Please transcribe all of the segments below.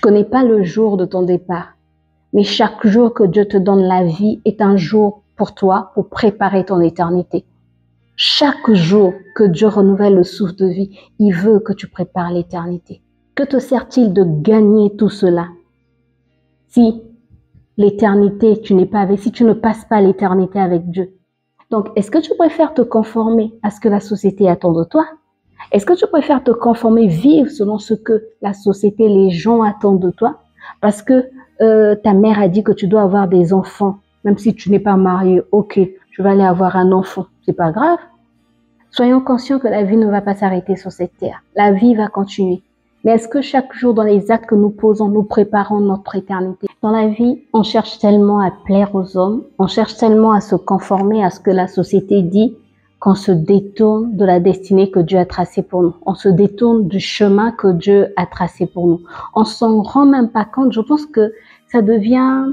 Tu connais pas le jour de ton départ, mais chaque jour que Dieu te donne la vie est un jour pour toi pour préparer ton éternité. Chaque jour que Dieu renouvelle le souffle de vie, il veut que tu prépares l'éternité. Que te sert-il de gagner tout cela? Si l'éternité, tu n'es pas avec, si tu ne passes pas l'éternité avec Dieu Donc, est-ce que tu préfères te conformer à ce que la société attend de toi est-ce que tu préfères te conformer, vivre selon ce que la société, les gens attendent de toi? Parce que euh, ta mère a dit que tu dois avoir des enfants, même si tu n'es pas marié, ok, tu vas aller avoir un enfant, c'est pas grave. Soyons conscients que la vie ne va pas s'arrêter sur cette terre. La vie va continuer. Mais est-ce que chaque jour, dans les actes que nous posons, nous préparons notre éternité? Dans la vie, on cherche tellement à plaire aux hommes, on cherche tellement à se conformer à ce que la société dit, qu'on se détourne de la destinée que Dieu a tracée pour nous. On se détourne du chemin que Dieu a tracé pour nous. On s'en rend même pas compte. Je pense que ça devient,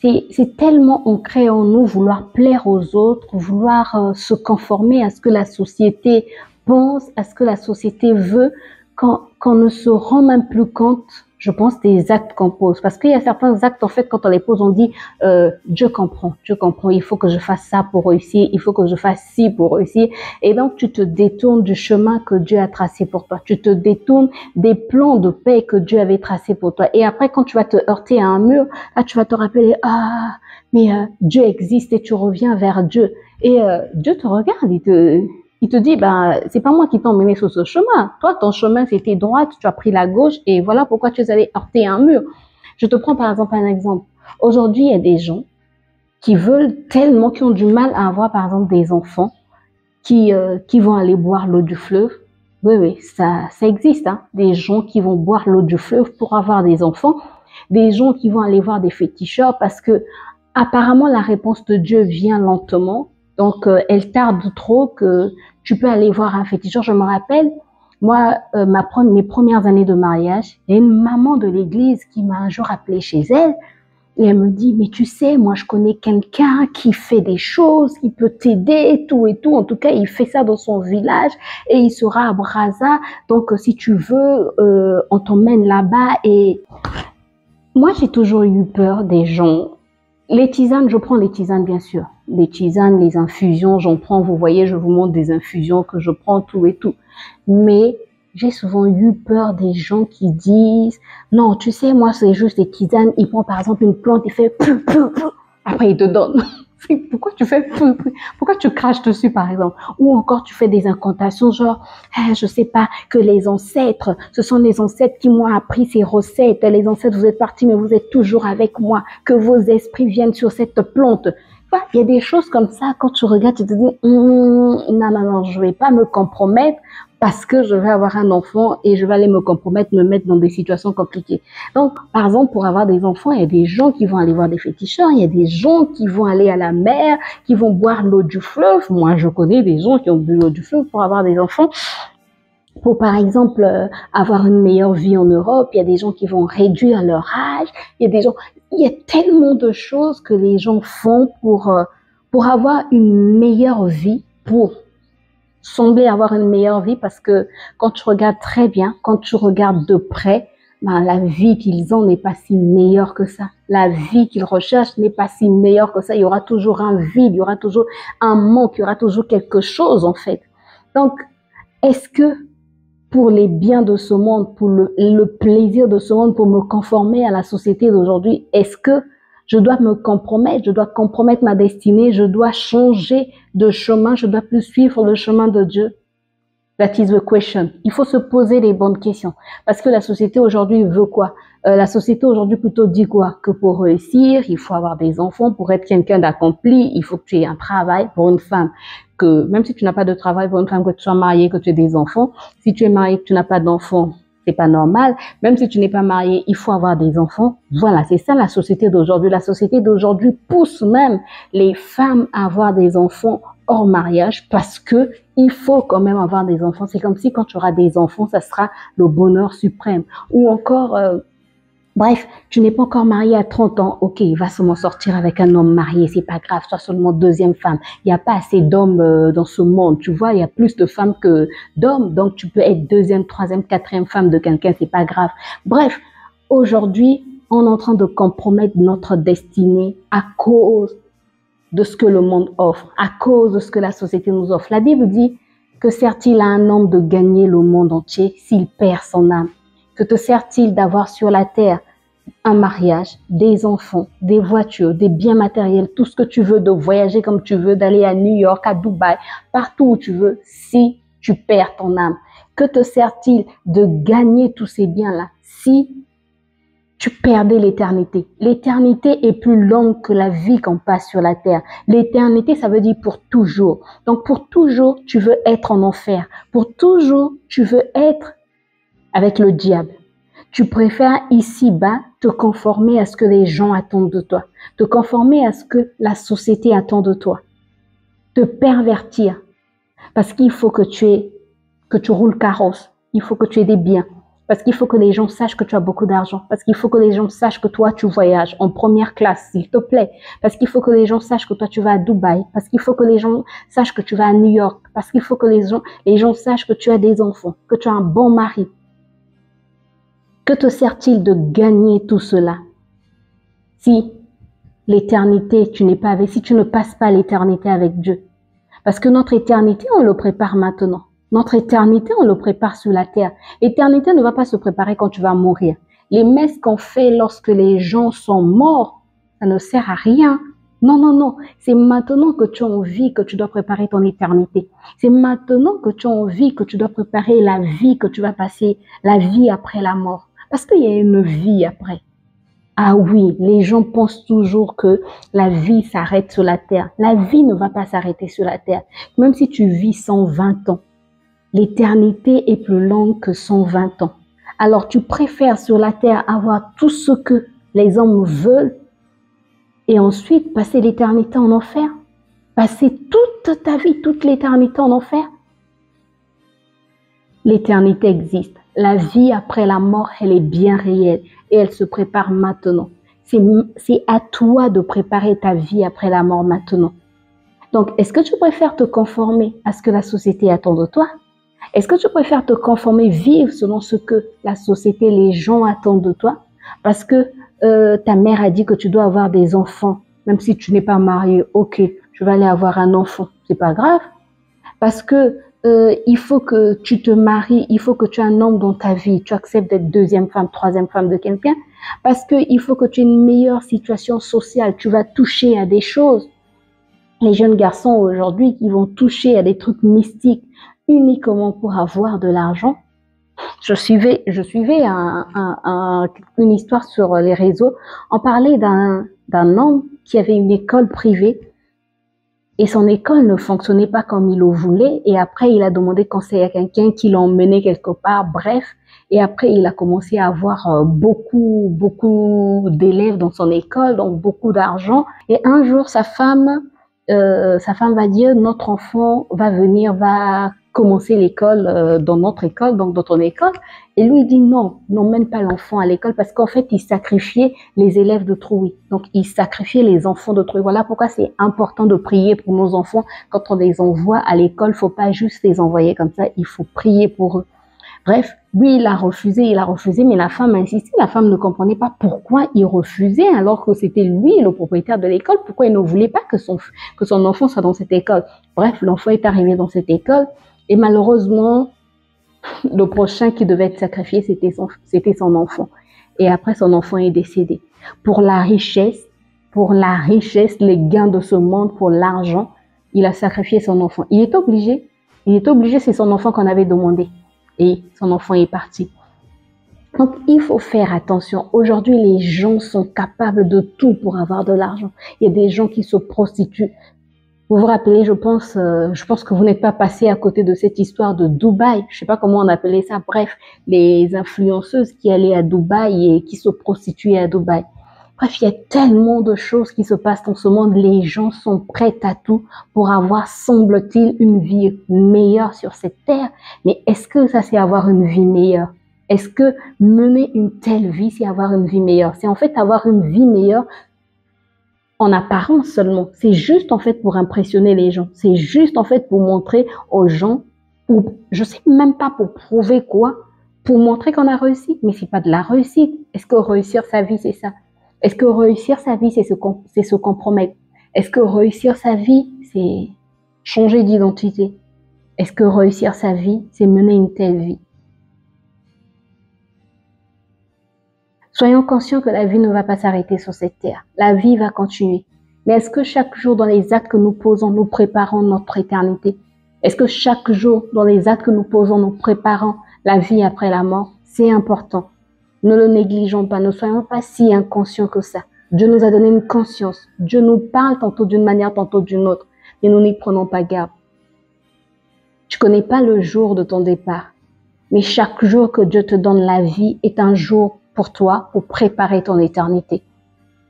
c'est tellement ancré en nous vouloir plaire aux autres, vouloir euh, se conformer à ce que la société pense, à ce que la société veut, qu'on ne se rend même plus compte je pense, des actes qu'on pose. Parce qu'il y a certains actes, en fait, quand on les pose, on dit, euh, Dieu comprend, Dieu comprend, il faut que je fasse ça pour réussir, il faut que je fasse ci pour réussir. Et donc, tu te détournes du chemin que Dieu a tracé pour toi. Tu te détournes des plans de paix que Dieu avait tracés pour toi. Et après, quand tu vas te heurter à un mur, là, tu vas te rappeler, ah, mais euh, Dieu existe et tu reviens vers Dieu. Et euh, Dieu te regarde, il te, il te dit, ben, c'est pas moi qui t'ai emmené sur ce chemin. Toi, ton chemin, c'était droite, tu as pris la gauche et voilà pourquoi tu es allé heurter un mur. Je te prends par exemple un exemple. Aujourd'hui, il y a des gens qui veulent tellement, qui ont du mal à avoir par exemple des enfants qui, euh, qui vont aller boire l'eau du fleuve. Oui, oui, ça, ça existe. Hein. Des gens qui vont boire l'eau du fleuve pour avoir des enfants. Des gens qui vont aller voir des féticheurs parce que apparemment la réponse de Dieu vient lentement. Donc, euh, elle tarde trop que tu peux aller voir un féticheur. Je me rappelle, moi, euh, mes premières années de mariage, il y a une maman de l'église qui m'a un jour appelée chez elle et elle me dit, mais tu sais, moi, je connais quelqu'un qui fait des choses, qui peut t'aider, tout et tout. En tout cas, il fait ça dans son village et il sera à Brazza. Donc, euh, si tu veux, euh, on t'emmène là-bas. Et moi, j'ai toujours eu peur des gens les tisanes, je prends les tisanes bien sûr. Les tisanes, les infusions, j'en prends. Vous voyez, je vous montre des infusions que je prends tout et tout. Mais j'ai souvent eu peur des gens qui disent non, tu sais, moi c'est juste des tisanes. Il prend par exemple une plante, il fait après il te donne. pourquoi tu fais, pourquoi tu craches dessus, par exemple? Ou encore, tu fais des incantations, genre, je je sais pas, que les ancêtres, ce sont les ancêtres qui m'ont appris ces recettes. Les ancêtres, vous êtes partis, mais vous êtes toujours avec moi. Que vos esprits viennent sur cette plante. Il y a des choses comme ça, quand tu regardes, tu te dis, hum, non, non, non, je vais pas me compromettre parce que je vais avoir un enfant et je vais aller me compromettre, me mettre dans des situations compliquées. Donc, par exemple, pour avoir des enfants, il y a des gens qui vont aller voir des féticheurs, il y a des gens qui vont aller à la mer, qui vont boire l'eau du fleuve. Moi, je connais des gens qui ont bu l'eau du fleuve pour avoir des enfants. Pour, par exemple, euh, avoir une meilleure vie en Europe, il y a des gens qui vont réduire leur âge, il y a des gens, il y a tellement de choses que les gens font pour, euh, pour avoir une meilleure vie, pour sembler avoir une meilleure vie parce que quand tu regardes très bien, quand tu regardes de près, ben, la vie qu'ils ont n'est pas si meilleure que ça. La vie qu'ils recherchent n'est pas si meilleure que ça. Il y aura toujours un vide, il y aura toujours un manque, il y aura toujours quelque chose en fait. Donc, est-ce que pour les biens de ce monde, pour le, plaisir de ce monde, pour me conformer à la société d'aujourd'hui, est-ce que je dois me compromettre, je dois compromettre ma destinée, je dois changer de chemin, je dois plus suivre le chemin de Dieu? That is the question. Il faut se poser les bonnes questions. Parce que la société aujourd'hui veut quoi? Euh, La société aujourd'hui plutôt dit quoi? Que pour réussir, il faut avoir des enfants. Pour être quelqu'un d'accompli, il faut que tu aies un travail. Pour une femme, même si tu n'as pas de travail, pour une femme que tu sois mariée, que tu aies des enfants. Si tu es marié, que tu n'as pas d'enfants, c'est pas normal. Même si tu n'es pas marié, il faut avoir des enfants. Voilà, c'est ça la société d'aujourd'hui. La société d'aujourd'hui pousse même les femmes à avoir des enfants hors mariage parce que il faut quand même avoir des enfants. C'est comme si quand tu auras des enfants, ça sera le bonheur suprême. Ou encore, euh, Bref, tu n'es pas encore marié à 30 ans, ok, va seulement sortir avec un homme marié, c'est pas grave, sois seulement deuxième femme. Il n'y a pas assez d'hommes euh, dans ce monde, tu vois, il y a plus de femmes que d'hommes, donc tu peux être deuxième, troisième, quatrième femme de quelqu'un, c'est pas grave. Bref, aujourd'hui, on est en train de compromettre notre destinée à cause de ce que le monde offre, à cause de ce que la société nous offre. La Bible dit que sert-il à un homme de gagner le monde entier s'il perd son âme Que te sert-il d'avoir sur la terre un mariage, des enfants, des voitures, des biens matériels, tout ce que tu veux, de voyager comme tu veux, d'aller à New York, à Dubaï, partout où tu veux, si tu perds ton âme? Que te sert-il de gagner tous ces biens-là si tu perdais l'éternité? L'éternité est plus longue que la vie qu'on passe sur la terre. L'éternité, ça veut dire pour toujours. Donc pour toujours, tu veux être en enfer. Pour toujours, tu veux être avec le diable. Tu préfères ici-bas te conformer à ce que les gens attendent de toi, te conformer à ce que la société attend de toi, te pervertir, parce qu'il faut que tu aies, que tu roules carrosse, il faut que tu aies des biens, parce qu'il faut que les gens sachent que tu as beaucoup d'argent. Parce qu'il faut que les gens sachent que toi, tu voyages en première classe, s'il te plaît. Parce qu'il faut que les gens sachent que toi, tu vas à Dubaï. Parce qu'il faut que les gens sachent que tu vas à New York. Parce qu'il faut que les gens, les gens sachent que tu as des enfants, que tu as un bon mari. Que te sert-il de gagner tout cela si l'éternité, tu n'es pas avec, si tu ne passes pas l'éternité avec Dieu? Parce que notre éternité, on le prépare maintenant. Notre éternité, on le prépare sur la terre. L'éternité ne va pas se préparer quand tu vas mourir. Les messes qu'on fait lorsque les gens sont morts, ça ne sert à rien. Non, non, non. C'est maintenant que tu as envie que tu dois préparer ton éternité. C'est maintenant que tu as envie que tu dois préparer la vie que tu vas passer, la vie après la mort. Parce qu'il y a une vie après. Ah oui, les gens pensent toujours que la vie s'arrête sur la terre. La vie ne va pas s'arrêter sur la terre. Même si tu vis 120 ans, L'éternité est plus longue que 120 ans. Alors tu préfères sur la terre avoir tout ce que les hommes veulent et ensuite passer l'éternité en enfer? Passer toute ta vie, toute l'éternité en enfer? L'éternité existe. La vie après la mort, elle est bien réelle et elle se prépare maintenant. C'est à toi de préparer ta vie après la mort maintenant. Donc, est-ce que tu préfères te conformer à ce que la société attend de toi? Est-ce que tu préfères te conformer, vivre selon ce que la société, les gens attendent de toi? Parce que euh, ta mère a dit que tu dois avoir des enfants, même si tu n'es pas marié. Ok, je vais aller avoir un enfant, c'est pas grave. Parce que euh, il faut que tu te maries, il faut que tu aies un homme dans ta vie, tu acceptes d'être deuxième femme, troisième femme de quelqu'un, parce que il faut que tu aies une meilleure situation sociale. Tu vas toucher à des choses. Les jeunes garçons aujourd'hui qui vont toucher à des trucs mystiques, uniquement pour avoir de l'argent. Je suivais, je suivais une histoire sur les réseaux. On parlait d'un homme qui avait une école privée et son école ne fonctionnait pas comme il le voulait. Et après, il a demandé conseil à quelqu'un qui l'emmenait quelque part. Bref, et après, il a commencé à avoir euh, beaucoup, beaucoup d'élèves dans son école, donc beaucoup d'argent. Et un jour, sa femme, euh, sa femme va dire, notre enfant va venir, va commencer l'école euh, dans notre école, donc dans ton école. Et lui, il dit non, n'emmène pas l'enfant à l'école parce qu'en fait, il sacrifiait les élèves de Trouy. Donc, il sacrifiait les enfants de Trouy. Voilà pourquoi c'est important de prier pour nos enfants. Quand on les envoie à l'école, faut pas juste les envoyer comme ça, il faut prier pour eux. Bref, lui, il a refusé, il a refusé, mais la femme a insisté. La femme ne comprenait pas pourquoi il refusait alors que c'était lui le propriétaire de l'école. Pourquoi il ne voulait pas que son, que son enfant soit dans cette école? Bref, l'enfant est arrivé dans cette école. Et malheureusement, le prochain qui devait être sacrifié, c'était son, son enfant. Et après, son enfant est décédé. Pour la richesse, pour la richesse, les gains de ce monde, pour l'argent, il a sacrifié son enfant. Il est obligé. Il est obligé, c'est son enfant qu'on avait demandé. Et son enfant est parti. Donc, il faut faire attention. Aujourd'hui, les gens sont capables de tout pour avoir de l'argent. Il y a des gens qui se prostituent. Vous vous rappelez, je pense, euh, je pense que vous n'êtes pas passé à côté de cette histoire de Dubaï. Je sais pas comment on appelait ça. Bref, les influenceuses qui allaient à Dubaï et qui se prostituaient à Dubaï. Bref, il y a tellement de choses qui se passent dans ce monde. Les gens sont prêts à tout pour avoir, semble-t-il, une vie meilleure sur cette terre. Mais est-ce que ça, c'est avoir une vie meilleure? Est-ce que mener une telle vie, c'est avoir une vie meilleure? C'est en fait avoir une vie meilleure en apparence seulement. C'est juste en fait pour impressionner les gens. C'est juste en fait pour montrer aux gens, ou je sais même pas pour prouver quoi, pour montrer qu'on a réussi, mais c'est pas de la réussite. Est-ce que réussir sa vie, c'est ça? Est-ce que réussir sa vie, c'est se, c'est se compromettre? Est-ce que réussir sa vie, c'est changer d'identité? Est-ce que réussir sa vie, c'est mener une telle vie? Soyons conscients que la vie ne va pas s'arrêter sur cette terre. La vie va continuer. Mais est-ce que chaque jour dans les actes que nous posons, nous préparons notre éternité? Est-ce que chaque jour dans les actes que nous posons, nous préparons la vie après la mort? C'est important. Ne le négligeons pas, ne soyons pas si inconscients que ça. Dieu nous a donné une conscience. Dieu nous parle tantôt d'une manière, tantôt d'une autre. Mais nous n'y prenons pas garde. Tu connais pas le jour de ton départ. Mais chaque jour que Dieu te donne la vie est un jour pour toi, pour préparer ton éternité.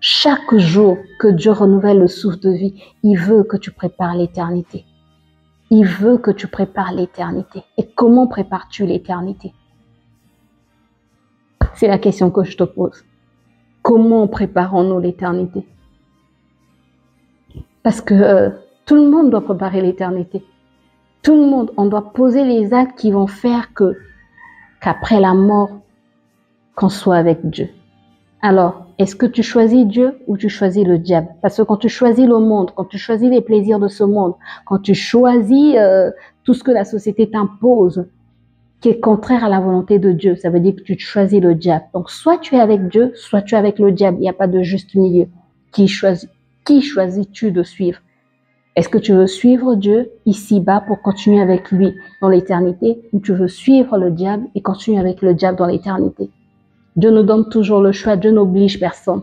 Chaque jour que Dieu renouvelle le souffle de vie, il veut que tu prépares l'éternité. Il veut que tu prépares l'éternité. Et comment prépares-tu l'éternité? C'est la question que je te pose. Comment préparons-nous l'éternité? Parce que euh, tout le monde doit préparer l'éternité. Tout le monde, on doit poser les actes qui vont faire que qu'après la mort, qu'on soit avec Dieu. Alors, est-ce que tu choisis Dieu ou tu choisis le diable? Parce que quand tu choisis le monde, quand tu choisis les plaisirs de ce monde, quand tu choisis euh, tout ce que la société t'impose, qui est contraire à la volonté de Dieu, ça veut dire que tu choisis le diable. Donc, soit tu es avec Dieu, soit tu es avec le diable. Il n'y a pas de juste milieu. Qui, choisit, qui choisis-tu de suivre? Est-ce que tu veux suivre Dieu ici-bas pour continuer avec lui dans l'éternité ou tu veux suivre le diable et continuer avec le diable dans l'éternité? Dieu nous donne toujours le choix, Dieu n'oblige personne.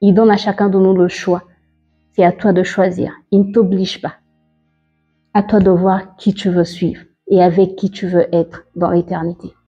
Il donne à chacun de nous le choix. C'est à toi de choisir. Il ne t'oblige pas. À toi de voir qui tu veux suivre et avec qui tu veux être dans l'éternité.